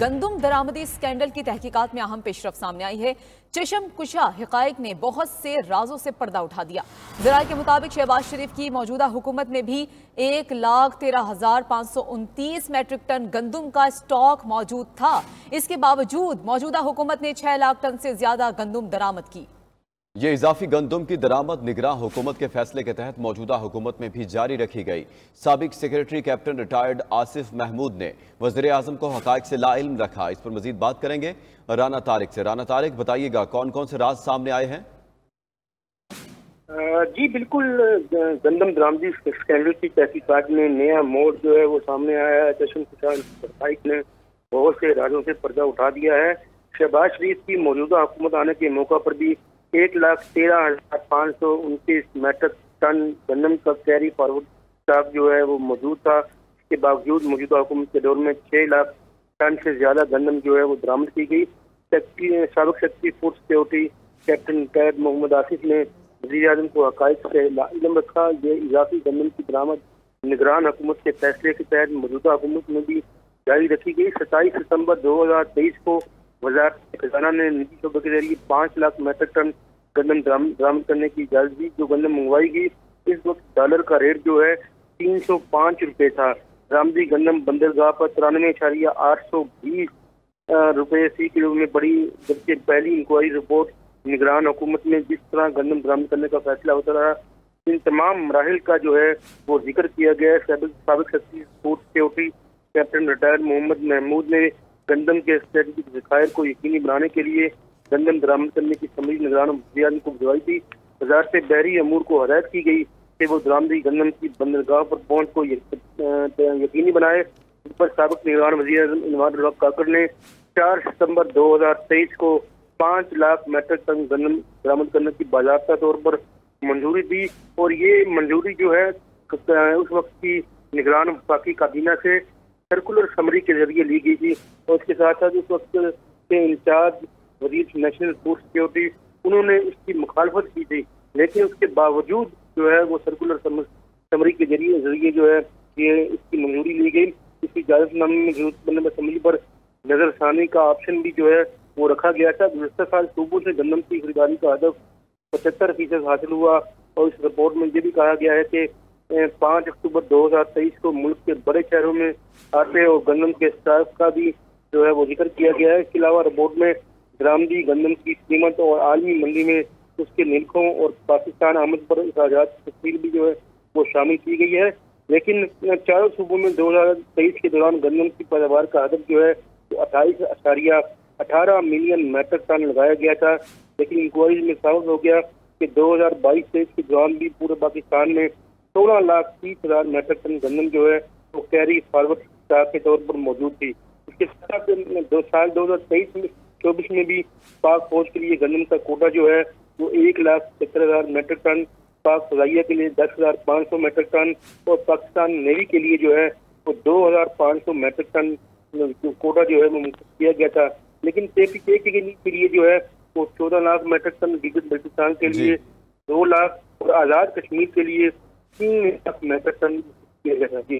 گندم درامدی سکینڈل کی تحقیقات میں اہم پیش رفت سامنے آئی ہے۔ چشم کشا حقائق نے بہت سے رازوں سے پردہ اٹھا دیا۔ ذرائع کے مطابق شہباز شریف کی موجودہ حکومت میں بھی ایک لاکھ تیرہ ہزار پانچ سو انتیس میٹرک ٹن گندم کا سٹاک موجود تھا۔ اس کے باوجود موجودہ حکومت نے چھ لاکھ ٹن سے زیادہ گندم درامد کی۔ یہ اضافی گندم کی درامت نگراں حکومت کے فیصلے کے تحت موجودہ حکومت میں بھی جاری رکھی گئی۔ سابق secretary captain retired Asif Mahmood نے وزیر اعظم کو حقائق سے لا علم رکھا۔ اس پر مزید بات کریں گے رانا طارق سے۔ رانا طارق، بتائیے گا کون کون سے راز سامنے آئے ہیں؟ جی بالکل، گندم درامدی سکینڈل کی تحقیقات میں نیا موڑ جو ہے وہ سامنے آیا ہے۔ چشم کشان نے بہت سے رازوں سے پردہ اٹھا دیا ہے۔ شہباز شریف کی موجودہ حکومت آنے کے موقع پر بھی ایک لاکھ تیرہ ہزار پانچ سو انتیس میٹرک ٹن گندم کا کیری فارورڈ اسٹاک جو ہے وہ موجود تھا۔ اس کے باوجود موجودہ حکومت کے دور میں چھ لاکھ ٹن سے زیادہ گندم جو ہے وہ درامد کی گئی۔ سابق سیکٹری فوڈ سیکورٹی کیپٹن قید محمد آصف نے وزیر اعظم کو حقائق سے علم رکھا۔ یہ اضافی گندم کی درامد نگران حکومت کے فیصلے کے تحت موجودہ حکومت میں بھی جاری رکھی گئی۔ ستائیس ستمبر دو ہزار تیئیس کو وزارت خزانہ نے نجی شعبے کے ذریعے پانچ لاکھ میٹرک ٹن گندم درامد کرنے کی اجازت دی، جو گندم منگوائی گئی، اس وقت ڈالر کا ریٹ جو ہے تین سو پانچ روپے تھا۔ درامدی گندم بندرگاہ پر ترانوے اشاریہ آٹھ سو بیس روپے فی کلو میں بڑی، جبکہ پہلی انکوائری رپورٹ نگران حکومت میں جس طرح گندم درامد کرنے کا فیصلہ ہوتا رہا، ان تمام مراحل کا جو ہے وہ ذکر کیا گیا۔ ہے سابق secretary food security captain retire Muhammad Mahmood نے گندم کے اسٹریٹجک ذخائر کو یقینی بنانے کے لیے گندم درامد کرنے کی سمجھ نگران وزیر کو بھجوائی تھی وزارت بحری امور کو ہدایت کی گئی کہ وہ درامدی گندم کی بندرگاہ پر پہنچ کو یقینی بنائے۔ اس پر سابق نگران وزیر اعظم انوار الحق کاکر نے چار ستمبر دو ہزار تیئیس کو پانچ لاکھ میٹرک ٹن گندم درامد کرنے کی باضابطہ طور پر منظوری دی اور یہ منظوری جو ہے، اس وقت کی نگران وفاقی کابینہ سے سرکولر سمری کے ذریعے لی گئی تھی۔ اور اس کے ساتھ ساتھ اس وقت کے انچارج وزیر نیشنل فوڈ سیکورٹی انہوں نے اس کی مخالفت کی تھی، لیکن اس کے باوجود جو ہے وہ سرکولر سمری کے ذریعے ذریعے جو ہے یہ اس کی منظوری لی گئی۔ اس کی اجازت نامے میں ضرورت بننے اسمبلی پر نظر ثانی کا آپشن بھی جو ہے وہ رکھا گیا تھا۔ گزشتہ سال صوبوں سے گندم کی خریداری کا ہدف پچہتر فیصد حاصل ہوا اور اس رپورٹ میں یہ بھی کہا گیا ہے کہ پانچ اکتوبر دو ہزار تیئیس کو ملک کے بڑے شہروں میں آٹے اور گندم کے اسٹاف کا بھی جو ہے وہ ذکر کیا گیا ہے۔ اس کے علاوہ رپورٹ میں درامدی، گندم کی قیمت اور عالمی منڈی میں اس کے نرخوں اور پاکستان آمد پر اخراجات کی تصویر بھی جو ہے وہ شامل کی گئی ہے۔ لیکن چاروں صوبوں میں دو ہزار تیئیس کے دوران گندم کی پیداوار کا ہدف جو ہے اٹھائیس اشاریہ اٹھارہ ملین میٹرک ٹن لگایا گیا تھا۔ لیکن انکوائری میں ثابت ہو گیا کہ دو ہزار بائیس تیئیس کے دوران بھی پورے پاکستان میں سولہ لاکھ تیس ہزار میٹرک ٹن گندم جو ہے وہ کیری فارورڈ کے طور پر موجود تھی۔ اس کے ساتھ دو سال دو ہزار تیئیس میں چوبیس میں بھی پاک فوج کے لیے گندم کا کوٹا جو ہے وہ ایک لاکھ ستر ہزار میٹرک ٹن پاک فضائیہ کے لیے دس ہزار پانچ سو میٹرک ٹن اور پاکستان نیوی کے لیے جو ہے وہ دو ہزار پانچ سو میٹرک ٹن کوٹا جو ہے وہ کیا گیا تھا۔ لیکن کے لیے جو ہے وہ چودہ لاکھ میٹرک ٹن بلوچستان کے لیے دو لاکھ اور آزاد کشمیر کے لیے تین لاکھ میٹرک ٹن کیا گیا تھا۔ جی۔